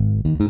Mm-hmm.